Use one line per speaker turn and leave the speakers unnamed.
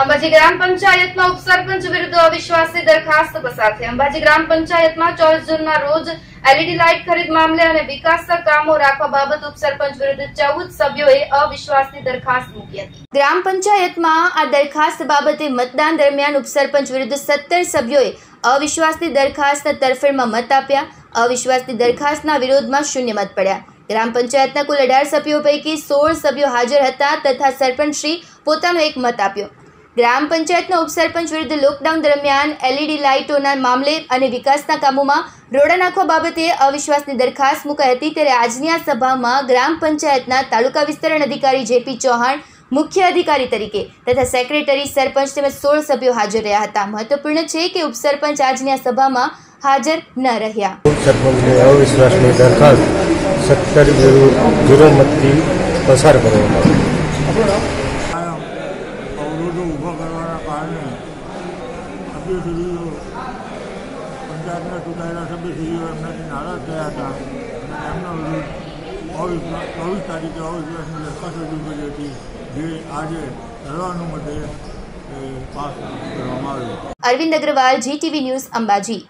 અંબાજી ગ્રામ પંચાયતમાં ઉપસરપંચ વિરુદ્ધ અવિશ્વાસની દરખાસ્ત પસાર અંબાજી ગ્રામ પંચાયતમાં ચોવીસ જૂનના રોજ એલઈડી લાઇટ ખરીદ મામલે અને વિકાસના કામો રાખવા બાબત ઉપસરપંચ વિરુદ્ધ ચૌદ સભ્યોએ અવિશ્વાસની દરખાસ્ત મૂકી હતી. ગ્રામ પંચાયતમાં આ દરખાસ્ત બાબતે મતદાન દરમિયાન ઉપસરપંચ વિરુદ્ધ સત્તર સભ્યોએ અવિશ્વાસની દરખાસ્તના તરફેણમાં મત આપ્યા. અવિશ્વાસની દરખાસ્તના વિરોધમાં શૂન્ય મત પડ્યા. ગ્રામ પંચાયતના કુલ અઢાર સભ્યો પૈકી સોળ સભ્યો હાજર હતા તથા સરપંચશ્રી પોતાનો એક મત આપ્યો. ગ્રામ પંચાયતના ઉપસરપંચ વિરુદ્ધ લોકડાઉન દરમિયાન એલઈડી લાઇટોના મામલે અને વિકાસના કામોમાં રોડા નાખવા બાબતે અવિશ્વાસની દરખાસ્ત મુકાઈ હતી ત્યારે આજની આ સભામાં ગ્રામ પંચાયતના તાલુકા વિસ્તરણ અધિકારી જેપી ચૌહાણ મુખ્ય અધિકારી તરીકે તથા સેક્રેટરી સરપંચ તેમજ સોળ સભ્યો હાજર રહ્યા હતા. મહત્વપૂર્ણ છે કે ઉપસરપંચ આજની આ સભામાં હાજર ન રહ્યા.
ઉપસરપંચની અવિશ્વાસની દરખાસ્ત સત્તર પસાર કરવામાં આવી.
અવરોધો ઊભા કરવાના કારણે સભ્યશ્રીઓ, પંચાયતના ચૂંટાયેલા સભ્યશ્રીઓ એમનાથી નારાજ થયા હતા. અને એમનો અવિશ્વાસ ચોવીસ તારીખે અવિશ્વાસની દરખાસ્ત રજૂ કરી હતી, જે આજે સર્વાનુમતે પાસ કરવામાં આવી
અરવિંદ અગ્રવાલ જીટીવી ન્યૂઝ અંબાજી.